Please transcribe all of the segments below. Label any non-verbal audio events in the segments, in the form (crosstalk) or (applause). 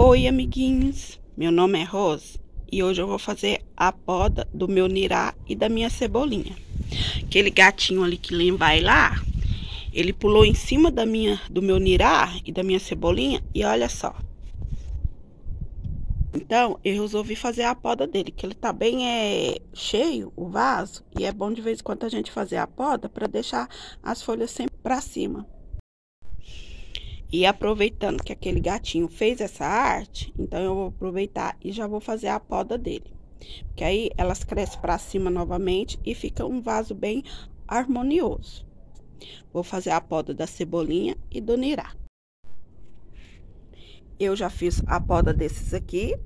Oi, amiguinhos. Meu nome é Rose e hoje eu vou fazer a poda do meu nirá e da minha cebolinha. Aquele gatinho ali que vai lá, ele pulou em cima da minha, do meu nirá e da minha cebolinha e olha só. Então, eu resolvi fazer a poda dele, que ele tá bem é, cheio, o vaso, e é bom de vez em quando a gente fazer a poda para deixar as folhas sempre para cima. E aproveitando que aquele gatinho fez essa arte, então eu vou aproveitar e já vou fazer a poda dele. Porque aí elas crescem para cima novamente e fica um vaso bem harmonioso. Vou fazer a poda da cebolinha e do nirá. Eu já fiz a poda desses aqui.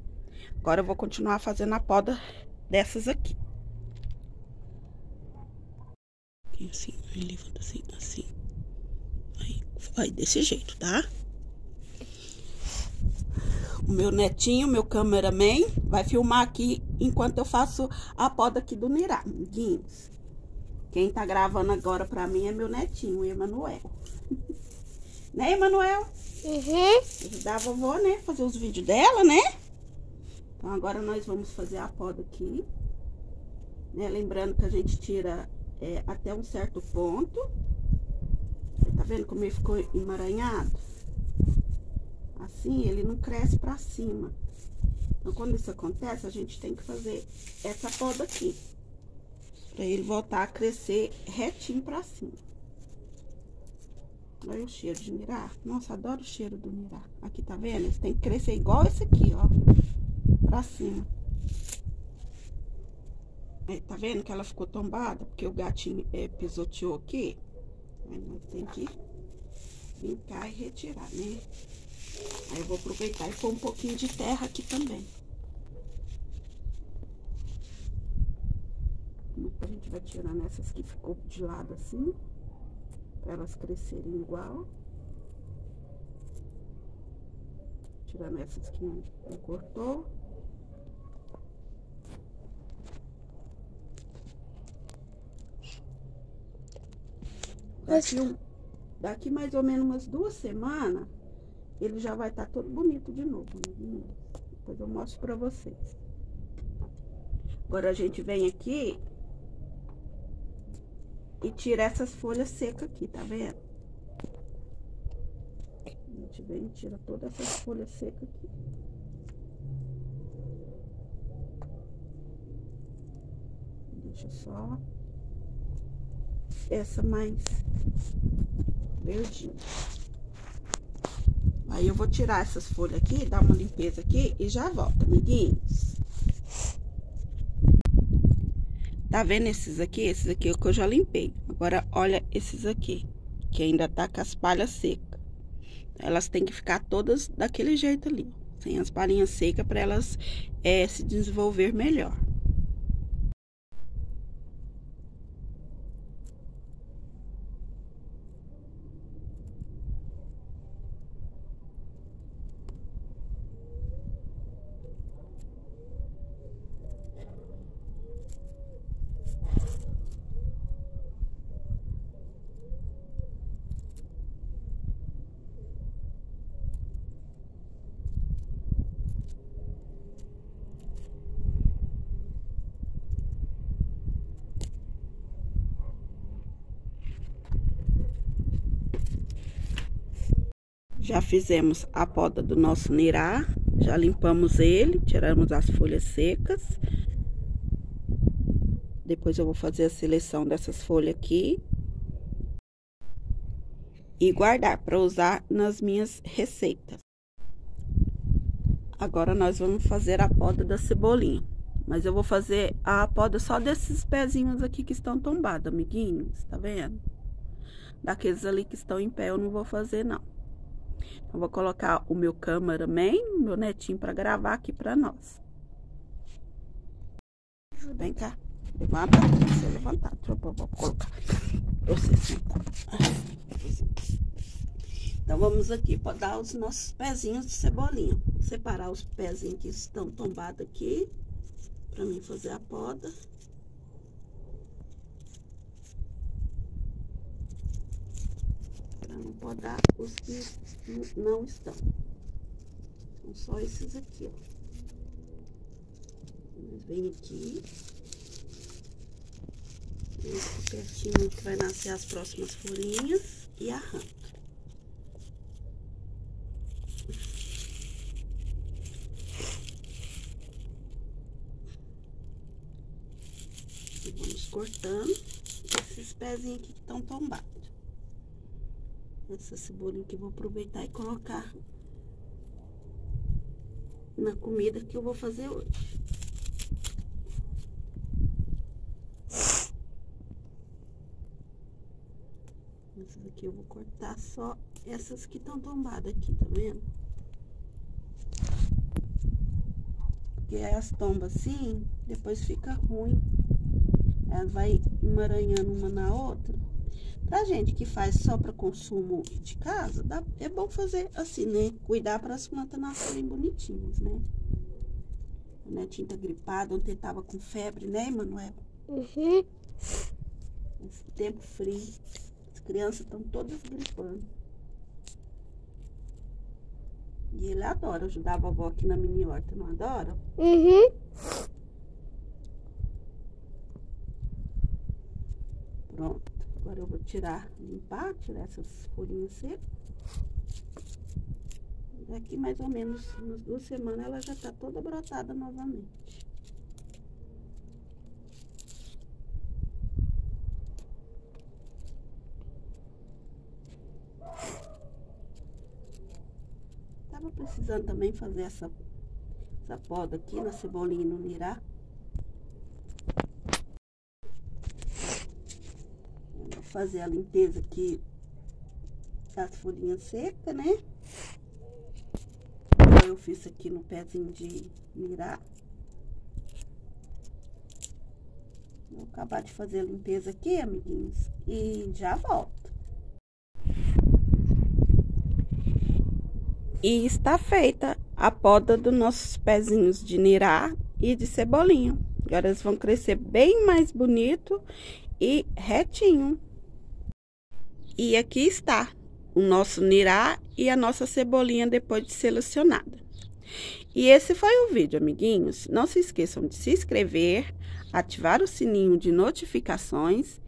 Agora eu vou continuar fazendo a poda dessas aqui. Assim, aí levanta assim, Aí, desse jeito, tá? O meu netinho, meu cameraman, vai filmar aqui enquanto eu faço a poda aqui do Nirá, amiguinhos. Quem tá gravando agora pra mim é meu netinho, o Emanuel. (laughs) né, Emanuel? Uhum. Ajudar a vovó, né? Fazer os vídeos dela, né? Então, agora nós vamos fazer a poda aqui. Né? Lembrando que a gente tira é, até um certo ponto. Tá vendo como ele ficou emaranhado? Assim, ele não cresce pra cima. Então, quando isso acontece, a gente tem que fazer essa poda aqui. Pra ele voltar a crescer retinho pra cima. Olha o cheiro de mirá. Nossa, adoro o cheiro do mirá. Aqui, tá vendo? Ele tem que crescer igual esse aqui, ó. Pra cima. Aí, tá vendo que ela ficou tombada? Porque o gatinho é, pisoteou aqui. Tem que limpar e retirar, né? Aí eu vou aproveitar e pôr um pouquinho de terra aqui também. A gente vai tirando essas que ficou de lado assim, pra elas crescerem igual. Tirando essas que não cortou. Daqui, um, daqui mais ou menos umas duas semanas, ele já vai estar tá todo bonito de novo, amiguinhos. Depois eu mostro pra vocês. Agora a gente vem aqui e tira essas folhas secas aqui, tá vendo? A gente vem e tira todas essas folhas secas aqui. Deixa só essa mais verdinha. Aí eu vou tirar essas folhas aqui, dar uma limpeza aqui e já volto, amiguinhos. Tá vendo esses aqui? Esses aqui é o que eu já limpei. Agora, olha esses aqui, que ainda tá com as palhas secas. Elas têm que ficar todas daquele jeito ali, sem as palhinhas secas, para elas é, se desenvolver melhor. Já fizemos a poda do nosso nirá, já limpamos ele, tiramos as folhas secas. Depois eu vou fazer a seleção dessas folhas aqui. E guardar para usar nas minhas receitas. Agora nós vamos fazer a poda da cebolinha. Mas eu vou fazer a poda só desses pezinhos aqui que estão tombados, amiguinhos, tá vendo? Daqueles ali que estão em pé eu não vou fazer não. Eu vou colocar o meu cameraman, meu netinho, para gravar aqui para nós. Vem cá. Levanta. Você levantar. Deixa eu colocar. Você sentar. Então, vamos aqui podar os nossos pezinhos de cebolinha. Separar os pezinhos que estão tombados aqui. Para mim fazer a poda. Não podar os que não estão. São só esses aqui, ó. Vem aqui. Esse pertinho que vai nascer as próximas folhinhas e arranca. Vamos cortando esses pezinhos aqui que estão tombados. Essa cebolinha que eu vou aproveitar e colocar na comida que eu vou fazer hoje. Essas aqui eu vou cortar só essas que estão tombadas aqui, tá vendo? Porque as tombas assim, depois fica ruim. Ela vai emaranhando uma na outra. Pra gente que faz só para consumo de casa, dá, é bom fazer assim, né? Cuidar para as plantas nascerem bonitinhas, né? A netinha tá gripada, ontem tava com febre, né, Emanuel? Uhum. Esse tempo frio crianças estão todas gripando. E ele adora ajudar a vovó aqui na mini horta, não adora? Uhum. Pronto. Agora eu vou tirar, limpar, tirar essas folhinhas secas. Daqui mais ou menos umas duas semanas ela já tá toda brotada novamente. Tava precisando também fazer essa, essa poda aqui na cebolinha e no nirá. Vou fazer a limpeza aqui das folhinhas secas, né? Eu fiz aqui no pezinho de nirá. Vou acabar de fazer a limpeza aqui, amiguinhos, e já volto. E está feita a poda dos nossos pezinhos de nirá e de cebolinha. Agora eles vão crescer bem mais bonito e retinho. E aqui está o nosso nirá e a nossa cebolinha depois de selecionada. E esse foi o vídeo, amiguinhos. Não se esqueçam de se inscrever, ativar o sininho de notificações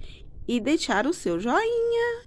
e deixar o seu joinha.